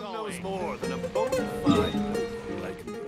knows more than a bona fide like me.